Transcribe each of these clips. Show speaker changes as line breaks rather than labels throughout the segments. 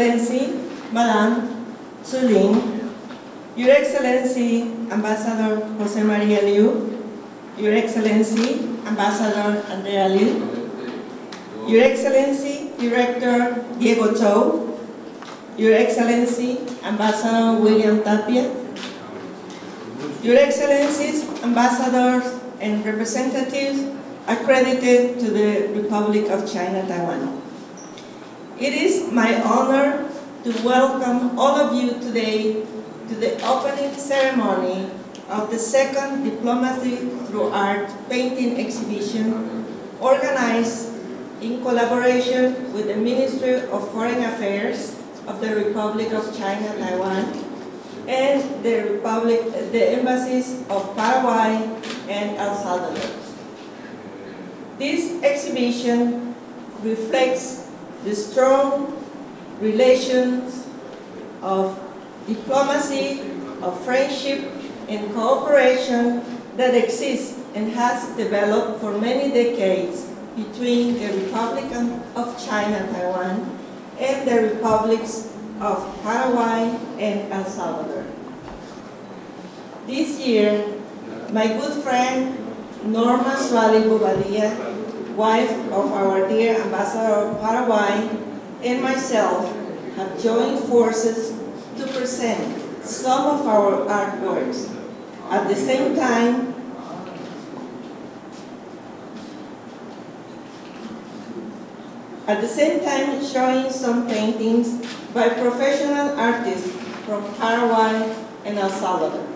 Excellency, Madame Zhu Ling, Your Excellency, Ambassador Jose Maria Liu, Your Excellency, Ambassador Andrea Liu, Your Excellency, Director Diego Chow, Your Excellency, Ambassador William Tapia, Your Excellencies, Ambassadors, and representatives accredited to the Republic of China, Taiwan. It is my honor to welcome all of you today to the opening ceremony of the second Diplomacy Through Art painting exhibition organized in collaboration with the Ministry of Foreign Affairs of the Republic of China, Taiwan, and the Republic, the embassies of Paraguay and El Salvador. This exhibition reflects the strong relations of diplomacy, of friendship and cooperation that exists and has developed for many decades between the Republic of China, Taiwan, and the republics of Paraguay and El Salvador. This year, my good friend Norma Suárez Bobadilla, wife of our dear ambassador of Paraguay, and myself have joined forces to present some of our artworks. At the same time, at the same time showing some paintings by professional artists from Paraguay and El Salvador.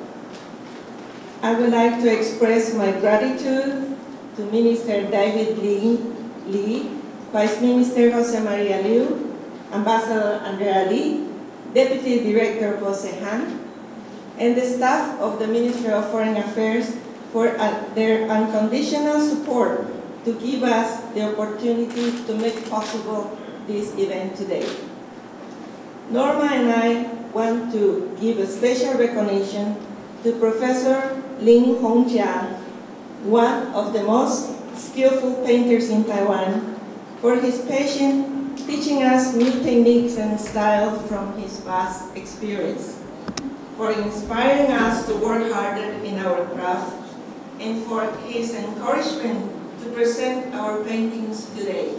I would like to express my gratitude to Minister David Lee, Lee Vice Minister Jose Maria Liu, Ambassador Andrea Lee, Deputy Director Jose Han, and the staff of the Ministry of Foreign Affairs for uh, their unconditional support to give us the opportunity to make possible this event today. Norma and I want to give a special recognition to Professor Ling Hongjia, one of the most skillful painters in Taiwan, for his passion teaching us new techniques and styles from his vast experience, for inspiring us to work harder in our craft, and for his encouragement to present our paintings today.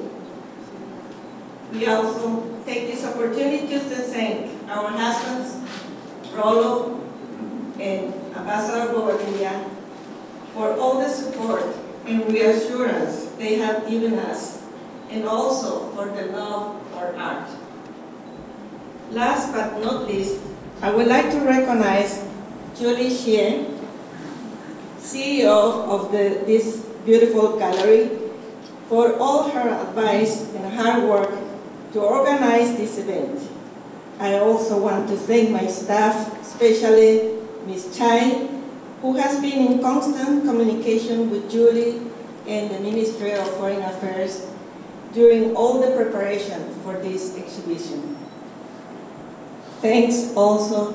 We also take this opportunity to thank our husbands, Rolo and Ambassador Bobadilla, for all the support and reassurance they have given us, and also for the love for art. Last but not least, I would like to recognize Julie Xie, CEO of the, this beautiful gallery, for all her advice and hard work to organize this event. I also want to thank my staff, especially Ms. Chai, who has been in constant communication with Julie and the Ministry of Foreign Affairs during all the preparation for this exhibition. Thanks also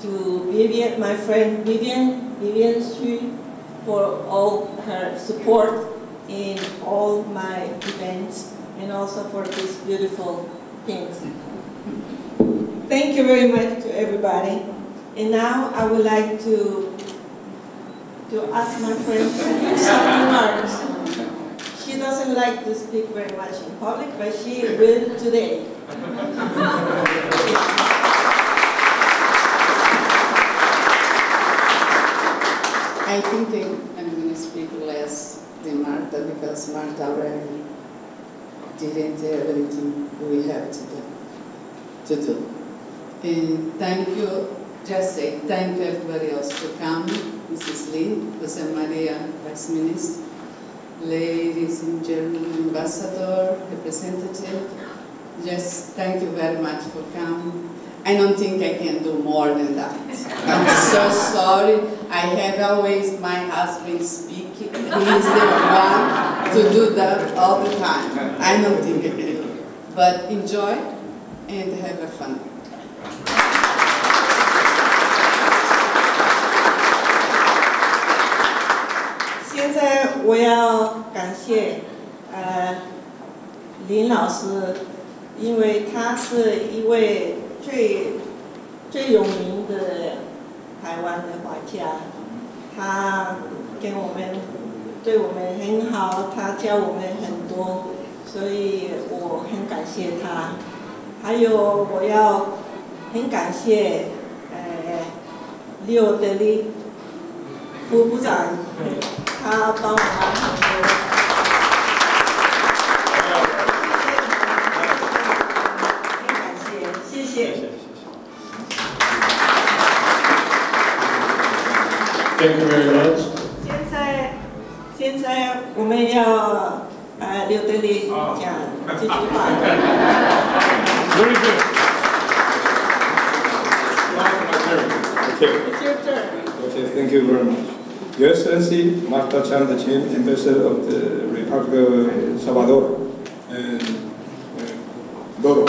to Vivian, my friend Vivian, Vivian Xu, for all her support in all my events and also for these beautiful things. Thank you very much to everybody. And now I would like to, to ask my friend to. She doesn't like to speak very much in public, but she will today.
I think I'm going to speak less than Marta because Marta already didn't everything we have to do. To do. And thank you, just say thank you everybody else to come, Mrs. Lee, Jose Maria, Vice Minister, ladies and gentlemen, Ambassador, representative, just thank you very much for coming. I don't think I can do more than that. I'm so sorry. I have always my husband speaking. He's the one to do that all the time. I don't think I can do it. But enjoy and have a fun.
我要感谢呃林老师，因为他是一位最最有名的台湾的画家，他跟我们对我们很好，他教我们很多，所以我很感谢他。还有我要很感谢呃刘德利副部长，他帮我们很多。很感谢，谢谢。
Thank you very much.
现在，现在我们要呃刘德利讲这句话。
Very good. Okay.
It's your turn.
Okay, thank you very much. Your Excellency, Marta Chan, the Chin, Ambassador of the Republic of Salvador, and uh, Doro.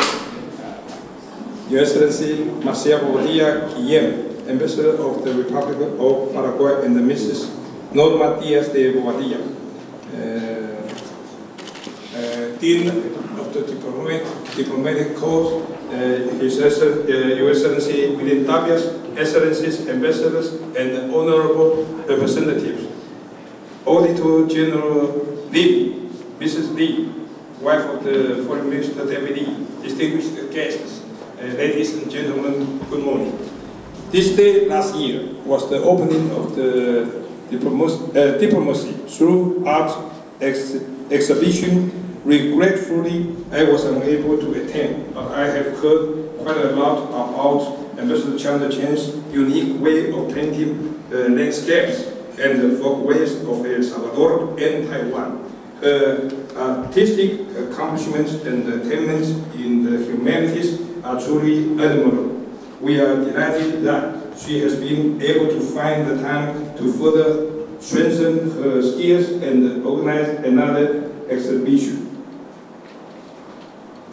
Your Excellency, Marcial Bobadilla Guillén, Ambassador of the Republic of Paraguay, and the Mrs. Norma Diaz de Bobadilla, uh, uh, The Diplomatic, Corps, His Your Excellency William Tabias, Excellencies, Ambassadors, and Honorable Representatives. Auditor General Lee, Mrs. Lee, wife of the Foreign Minister David Lee, distinguished guests, uh, ladies and gentlemen, good morning. This day last year was the opening of the diplomas- uh, diplomacy through art ex- exhibition. Regretfully, I was unable to attend, but I have heard quite a lot about Ambassador Chan Chen's unique way of painting uh, landscapes and the folkways of El Salvador and Taiwan. Her artistic accomplishments and attainments in the humanities are truly admirable. We are delighted that she has been able to find the time to further strengthen her skills and organize another exhibition.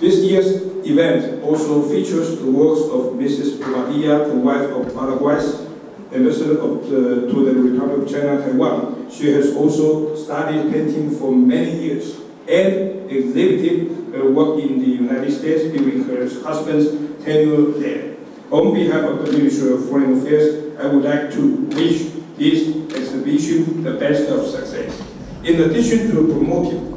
This year's event also features the works of Mrs. Bobadilla, the wife of Paraguay's ambassador of the, to the Republic of China, Taiwan. She has also studied painting for many years and exhibited her work in the United States during her husband's tenure there. On behalf of the Ministry of Foreign Affairs, I would like to wish this exhibition the best of success. In addition to promoting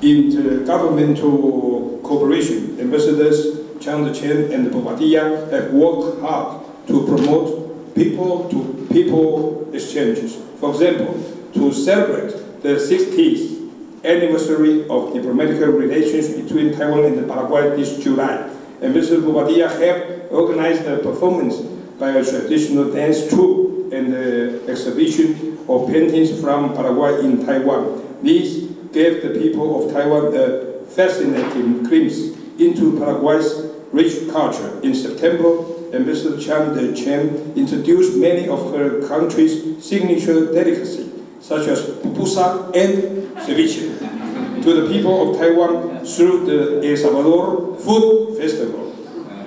intergovernmental cooperation, Ambassadors Chang Chen and Bobadilla have worked hard to promote people-to-people exchanges. For example, to celebrate the 60th anniversary of diplomatic relations between Taiwan and Paraguay this July, Ambassador Bobadilla helped organize a performance by a traditional dance troupe and the exhibition of paintings from Paraguay in Taiwan. This gave the people of Taiwan a fascinating glimpse into Paraguay's rich culture. In September, Ambassador Chan de Chen introduced many of her country's signature delicacies, such as pupusa and ceviche, to the people of Taiwan through the El Salvador Food Festival.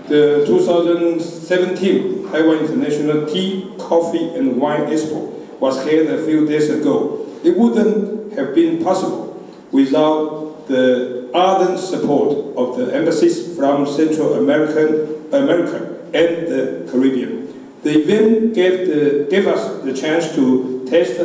The 2017 Taiwan International Tea, Coffee and Wine Expo was held a few days ago. It wouldn't have been possible without the ardent support of the embassies from Central American, America and the Caribbean. The event gave, the, gave us the chance to taste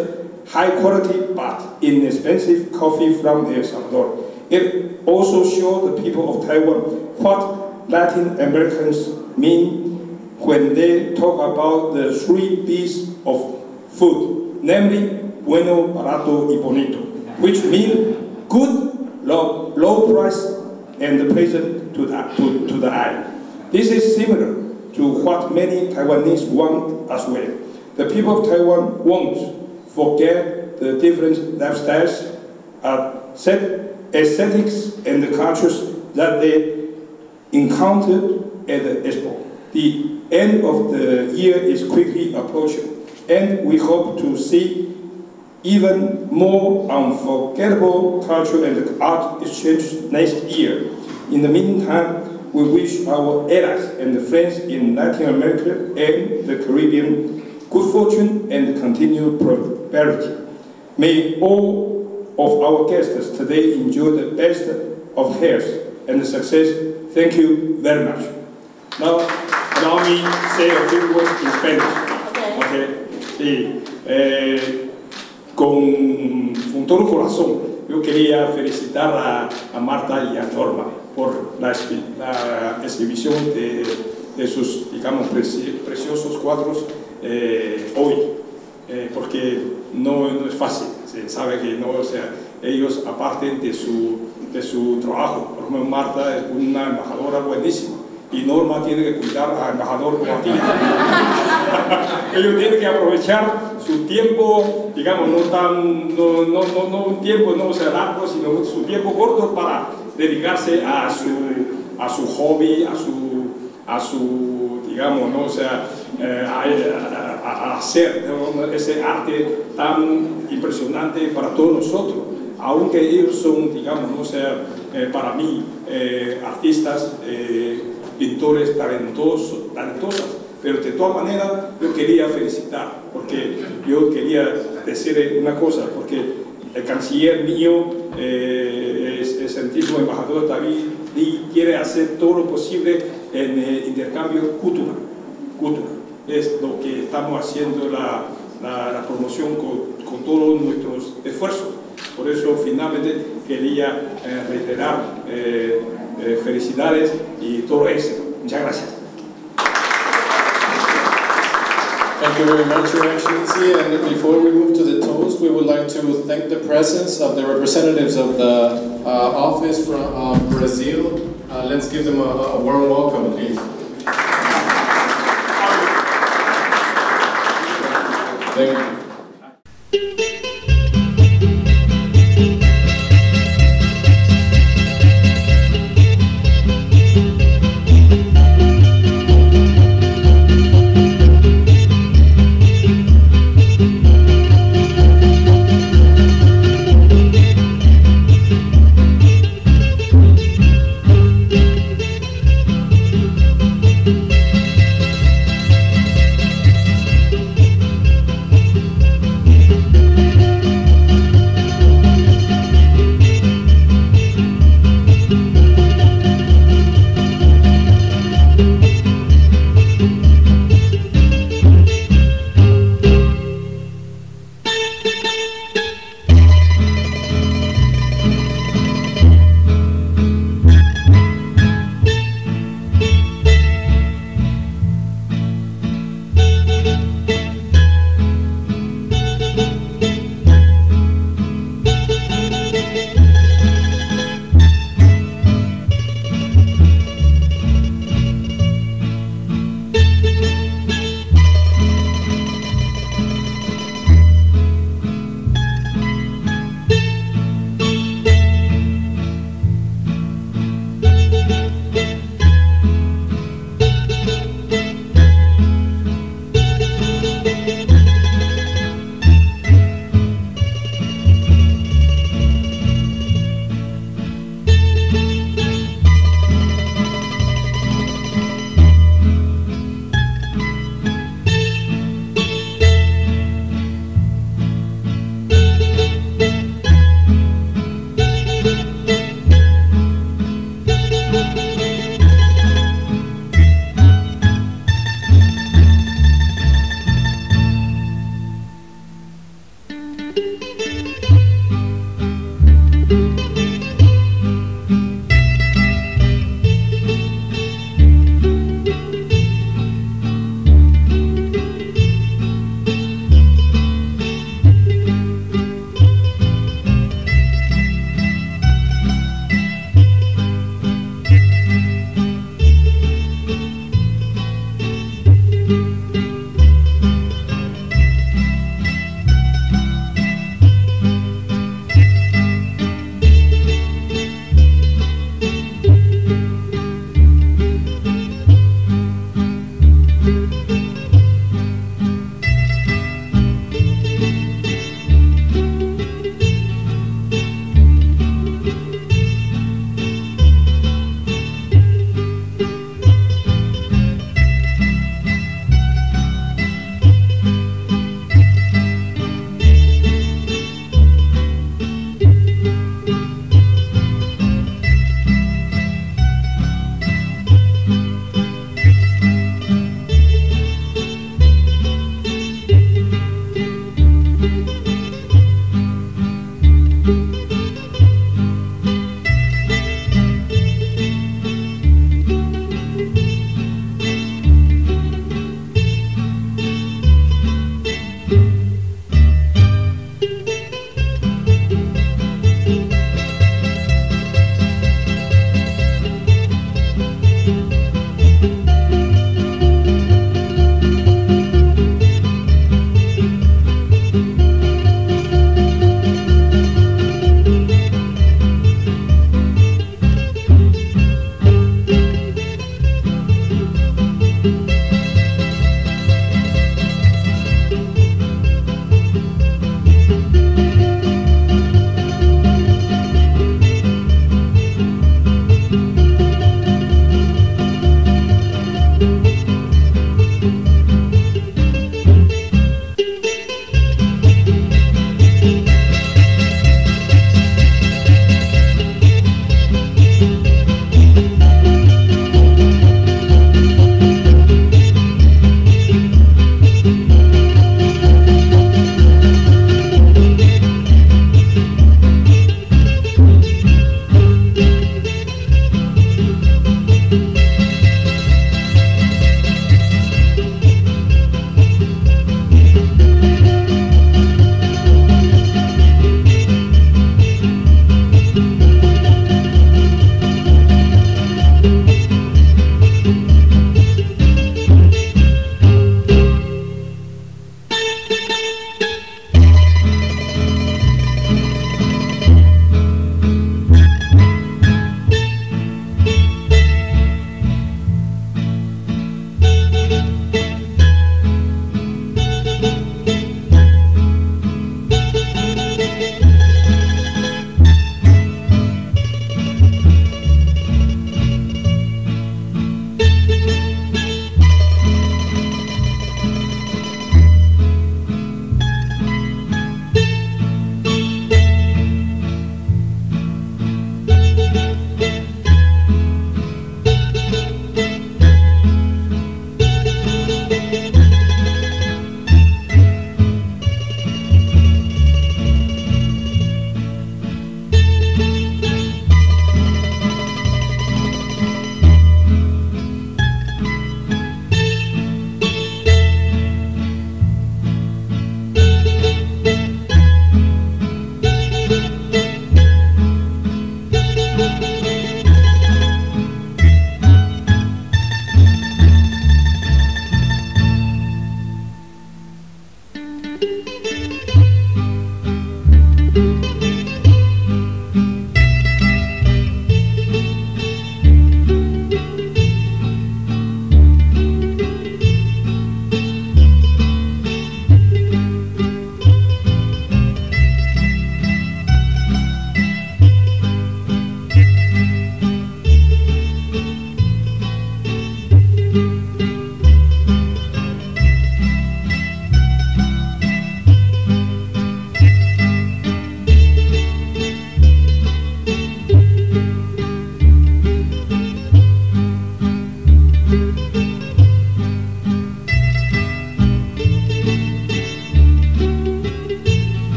high quality but inexpensive coffee from El Salvador. It also showed the people of Taiwan what Latin Americans mean when they talk about the three B's of food, namely bueno, barato, y bonito, which mean good, and pleasant to the, to, to the eye. This is similar to what many Taiwanese want as well. The people of Taiwan won't forget the different lifestyles, uh, set aesthetics, and the cultures that they encountered at the expo. The end of the year is quickly approaching, and we hope to see even more unforgettable cultural and art exchange next year. In the meantime, we wish our allies and friends in Latin America and the Caribbean good fortune and continued prosperity. May all of our guests today enjoy the best of health and success. Thank you very much. Now, allow me say a few words in Spanish. Okay. Sí. Eh, con, con todo corazón, yo quería felicitar a, Marta y a Norma por la, exhi- la exhibición de, sus, digamos, preci- preciosos cuadros eh, hoy, eh, porque no, no es fácil, se sabe que no, o sea, ellos aparte de su, de su trabajo, por ejemplo, Marta es una embajadora buenísima y Norma tiene que cuidar al embajador como a ti. ellos tienen que aprovechar su tiempo, digamos, no tan, no, no, no, un tiempo, no o largo, sino su tiempo corto para dedicarse a su, a su hobby, a su, a su digamos, ¿no? sea, eh, a, hacer ese arte tan impresionante para todos nosotros, aunque ellos son, digamos, ¿no? o eh, para mí, eh, artistas, pintores talentosos, talentosas, pero de todas maneras yo quería felicitar, porque yo quería decir una cosa, porque el canciller mío eh, es, el mismo embajador David quiere hacer todo lo posible en intercambio cultural. cultural. Es lo que estamos haciendo la, la- promoción con, todos nuestros esfuerzos. Por eso finalmente quería eh, reiterar eh, eh, felicidades y todo éxito. Muchas gracias.
Thank you very much, Your Excellency. And before we move to the toast, we would like to thank the presence of the representatives of the uh, office from uh, Brazil. Uh, let's give them a, a warm welcome, please. Thank you.